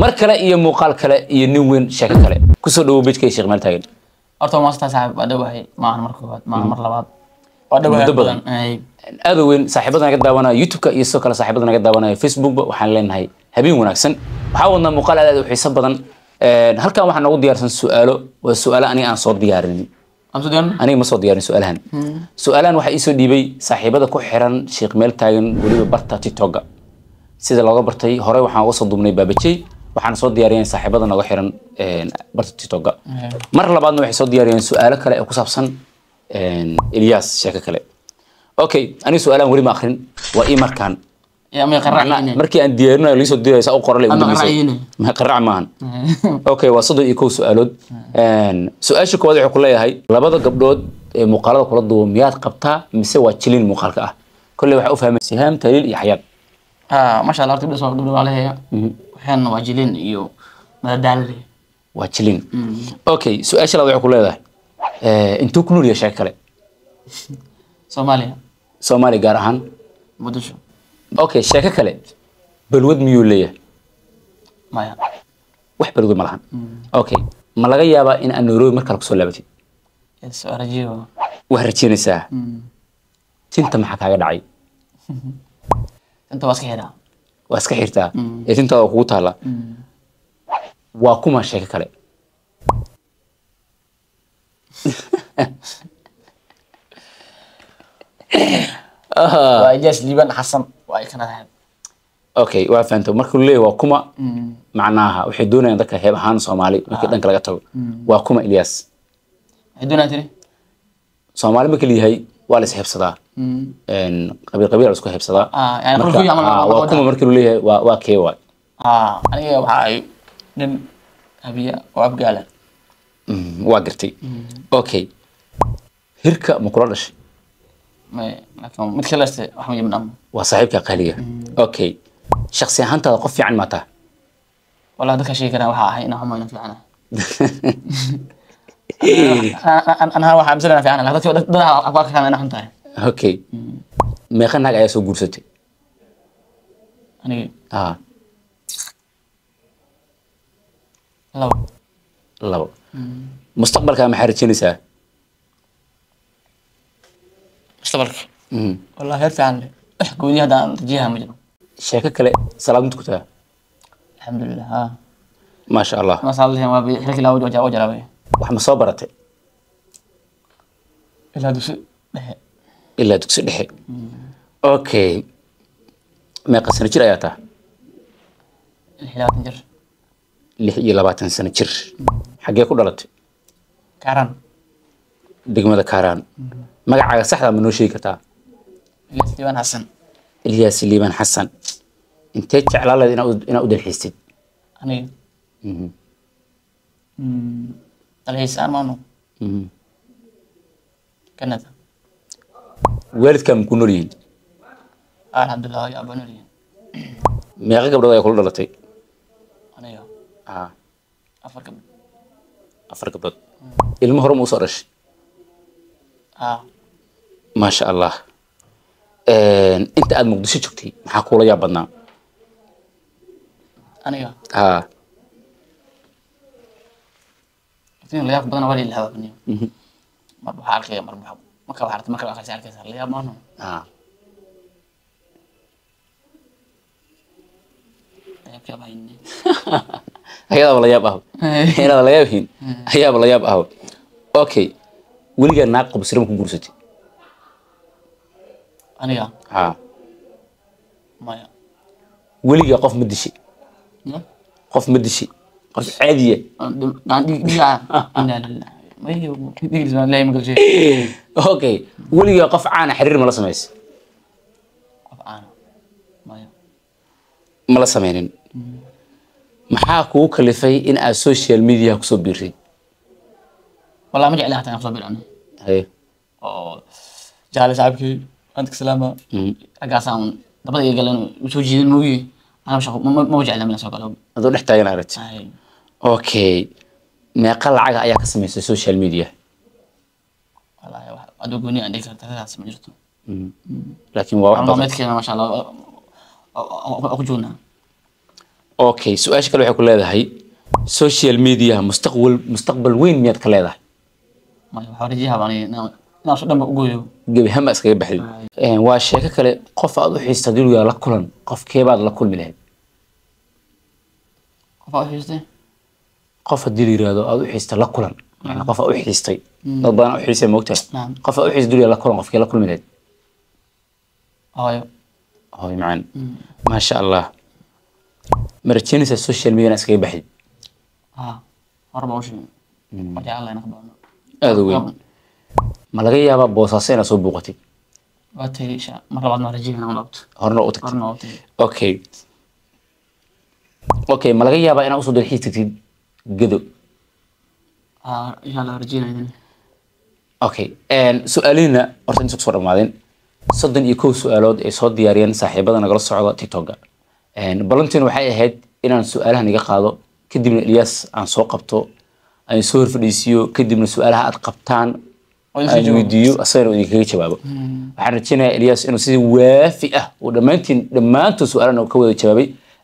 mar kale iyo muuqaal kale iyo nin weyn sheeko kale. Kusoo dhawow bejka sheekh meel taagan. Horta maastaa saaxiib waa dhawahay maahan mar koowaad maahan mar labaad. Waa dhawahay Muddo badan. Aad u weyn saaxiibada naga daawanaya youtube-ka iyo sidoo kale saaxiibada naga daawanaya facebookba waxaan leenahay habeen wanaagsan. Waxaa wadnaa muuqaal aad aad u xiiso badan. Halkan waxaa noogu diyaarsan su'aalo waa su'aalo aniga aan soo diyan aniga ma soo diyaarin su'aalahan. Su'aalahan waxaa iisoo dhiibay saaxiibada ku xiran sheekh meel taagan weliba barta tiktoka sida looga bartay hore waxaan uga soo duubnay baabajey waxaana soo diyaariyeen saaxiibada nooga xiran barta tiktoka mar labaadna waxay soo diyaariyeen su'aalo kale oo ku saabsan Ilyas sheeko kale. Okay aniga su'aalahan weli ma akrin waa ii markaan. Markii aan diyaarinayo liisoo diraya saa u qorale qarac maahan. Okay waa soddon iyo kow su'aalood. Su'aasha koowaad waxay ku leeyahay labada gabdhood ee muuqaalada kula duuba miyaad qabtaa mise waa jilin muuqaalka ah? Kolley waxaa u fahmay sihaam taliil iyo xayaad. Ah masha allah horta gabdhaas waa gabdho walaalaheeya waxaana waa jilin iyo madadaalade waa jilin. Okay su'aasha labaad waxay ku leedahay. Eh, intuu ku nool yahay sheeko kale? Soomaaliya. Soomaaliya gaar ahaan? Muqdisho okay sheeko kale. Balwad miyuu leeyahay? Maya. Wax balwad ma lahan okay ma laga yaabaa in aad nairobi mar kale ku soo laabatid waa rajeynaysaa tinta maxaa kaaga dhacay? Inta waa iska xiraa waa iska xirtaa. Ee tintaada waa kugu taalla waa kuma sheeko kale. Okay waa fahamta marka leeyahay waa kuma macnaaha. Waxay doonayaan dadka heeb ahaan soomaali markii dhanka laga tago. Waa kuma ilyas soomaali marka leeyahay waa la is heebsadaa Een, qabiil qabiil isku Ah, ah, waa- waa waa- kuma marka leeyahay waa waa kee waay ah aniga waxa ay nin habiya oo abgaala Mm, waa gartay okay hirka ma kula dhashay mid kale wax ma yimin ama waa saaxiibka qaaliga okay shaksi ahaantaada qof fiican maa taha walaa dadka sheegi karaan waxaa ahay inaan xumayna fiicana anaa waxaa amisalana fiicana laakiin dadka dad waa ka kaana inaan xun tahay okay meeqa naag ayaa soo guursatay aniga a labo labo mustaqbalkaa maxaa rajeynaysaa mustaqbalka wallahi heer fiican le. Wax gooni haddaan rajeyaha ma jiro. Sheeko kale salaad mid ku taha alxamdulilah ha maasha allah masaalihin waa xilkii laa wax ma soo baratay ilaa dugsi dhexe ilaa dugsi dhexe. Okay meeqa sano jir ayaa taha lix iyo labaatan sano jir. Xaggee ku dhalatay? Kaaran degmada kaaraan. Magacaaga saxdaa ma noo sheegi kartaa? Ilyas diiwaan xasan ilyaas liibaan xasan intee jeclaa leed inaa u- dalxiistid? Aniga. Mhm. dalxiis aan maano Mhm. Waalidkaa ku nool yihiin alxamdulilah yaa banoliyin meeqa gabdhood ayaa kula dhalatay. Aniga? Ah. Afar gabdho afar gabdhood. Ilmo hore ma u soo dhashay. Ha maasha allah inta aad muqdisho joogtay maxaa kuula yaab badnaa? Aniga? Ah. Iftiin layaab badan waa ilaha baniyo mar waxaa arkaya mar waxaa marka waxaa aragtay marka waxaa arkaysa layaab maano ah. Layaabkaa bahayne ayaaba la yaab aho inaad la yaab hin ayaaba la yaab aho okay weligaa naag qabsire ma ku guursatay aniga. Ah. Maya weligaa qof ma dishay qof ma dishay qof caadiya dhigaa inaa lilah may dhigiis baan ilaahay magalshay okay weligaa qof caana xiriir ma la samaysay qof caana maya ma la sameynin maxaa kugu kalifay in aad social media kusoo biirtay والله ما جعل لها تنافس بالعنه haye oo jaale saaxiibkii antik salaama raggaasaan dabada iyo galan usoo jiidan mooye anaa shaqo ma ma jecla mina soo galo adoo dhex taagan aragti Ay, okay meeqa lacaga ayaa ka samaysay social media. Laakiin waa joognaa. Okay su'aasha kale waxay ku leedahay social media mustaqbal mustaqbal weyn miyaad ka leedahay. Gebi hama iskaga baxday Een, waa sheeko kale qof aad u xiista duriga la kulan qofkeebaad la kulmi lahayd qof haddii la yiraahdo aad u xiista la kulan. Yani qof aad u xiistay. Dad badan u xiisay moogtahay qof u xiis duliya la kulan. Qofkii la kulmi lahayd hooyo. Maasha allah marajeenisa social media iskaga baxay. Mm. Aada weyn. Ma laga yaabaa boosaase inaad soo buuqatay horna u tagtay okay. Okay ma laga yaabaa inaad u soo dalxiis tagtid godob su'aalihiina e, horta inta ku soo dhamaadeen soddon iyo kow su'aalood ay e soo diyaariyeen saaxiibada nagala socda tiktoka ballantiin waxay ahayd e inaan su'aalaha iga qaado kadibna eliyas aan soo qabto aan soo horfadhiisiyo kadibna su'aalaha aad qabtaan aan weydiiyo asagana idinkaga jawaabo waxaan rajeynayaa eliyas inuu si waafi ah eh, uu dhammaantiin dhammaantood su'aalahan ka wada jawaabay